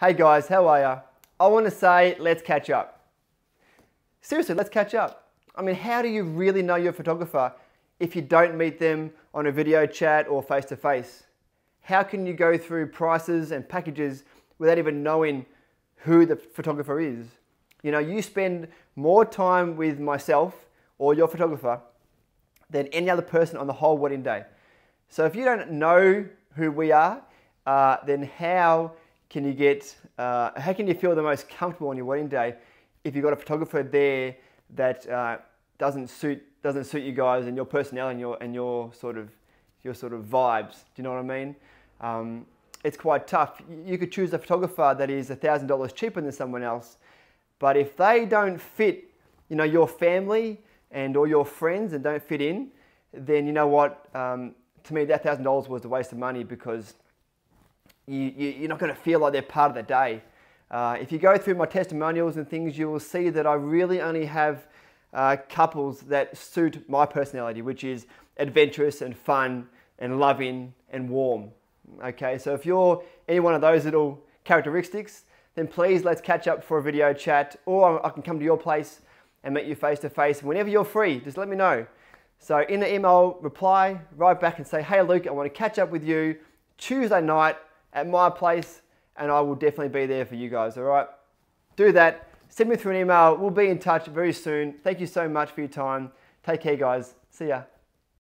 Hey guys, how are ya? I want to say, let's catch up. Seriously, let's catch up. I mean, how do you really know your photographer if you don't meet them on a video chat or face to face? How can you go through prices and packages without even knowing who the photographer is? You know, you spend more time with myself or your photographer than any other person on the whole wedding day. So if you don't know who we are, uh, then how can you get, uh, how can you feel the most comfortable on your wedding day if you've got a photographer there that uh, doesn't suit doesn't suit you guys and your personality and your and your sort of your sort of vibes? Do you know what I mean? Um, it's quite tough. You could choose a photographer that is thousand dollars cheaper than someone else, but if they don't fit, you know, your family and all your friends and don't fit in, then you know what? Um, to me, that thousand dollars was a waste of money because you, you, are not going to feel like they're part of the day. Uh, if you go through my testimonials and things, you will see that I really only have uh, couples that suit my personality, which is adventurous and fun and loving and warm. Okay, so if you're any one of those little characteristics, then please let's catch up for a video chat, or I can come to your place and meet you face to face. Whenever you're free, just let me know. So in the email, reply write back and say, hey Luke, I want to catch up with you Tuesday night at my place and I will definitely be there for you guys, all right? Do that. Send me through an email. We'll be in touch very soon. Thank you so much for your time. Take care, guys. See ya.